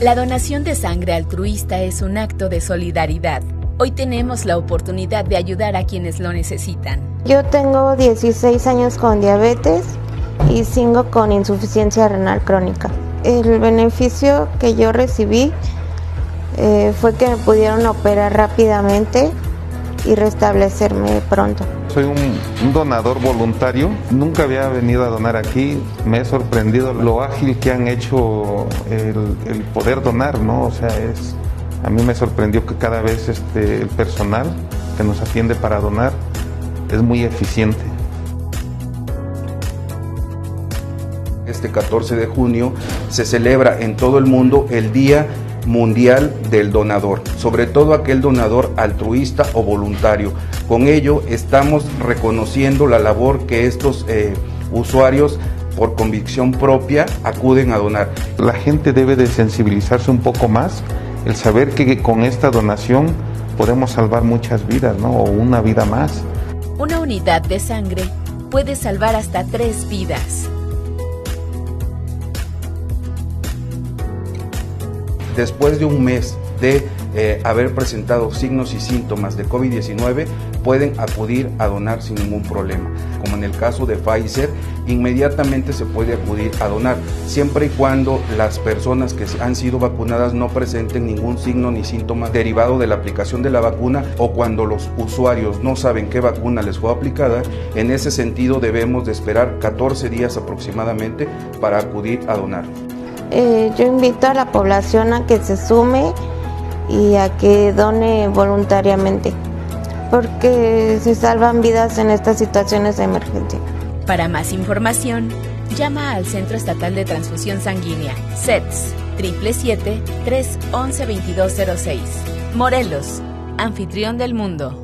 La donación de sangre altruista es un acto de solidaridad. Hoy tenemos la oportunidad de ayudar a quienes lo necesitan. Yo tengo 16 años con diabetes y 5 con insuficiencia renal crónica. El beneficio que yo recibí eh, fue que me pudieron operar rápidamente y restablecerme pronto. Soy un, donador voluntario, nunca había venido a donar aquí, me he sorprendido lo ágil que han hecho el, poder donar, ¿no? O sea, es, a mí me sorprendió que cada vez este, el personal que nos atiende para donar es muy eficiente. Este 14 de junio se celebra en todo el mundo el Día mundial del donador, sobre todo aquel donador altruista o voluntario. Con ello estamos reconociendo la labor que estos eh, usuarios por convicción propia acuden a donar. La gente debe de sensibilizarse un poco más, el saber que con esta donación podemos salvar muchas vidas, ¿no? O una vida más. Una unidad de sangre puede salvar hasta tres vidas. Después de un mes de eh, haber presentado signos y síntomas de COVID-19 pueden acudir a donar sin ningún problema. Como en el caso de Pfizer, inmediatamente se puede acudir a donar, siempre y cuando las personas que han sido vacunadas no presenten ningún signo ni síntoma derivado de la aplicación de la vacuna o cuando los usuarios no saben qué vacuna les fue aplicada. En ese sentido debemos de esperar 14 días aproximadamente para acudir a donar. Eh, yo invito a la población a que se sume y a que done voluntariamente, porque se salvan vidas en estas situaciones de emergencia. Para más información, llama al Centro Estatal de Transfusión Sanguínea, CETS, 777-311-2206. Morelos, anfitrión del mundo.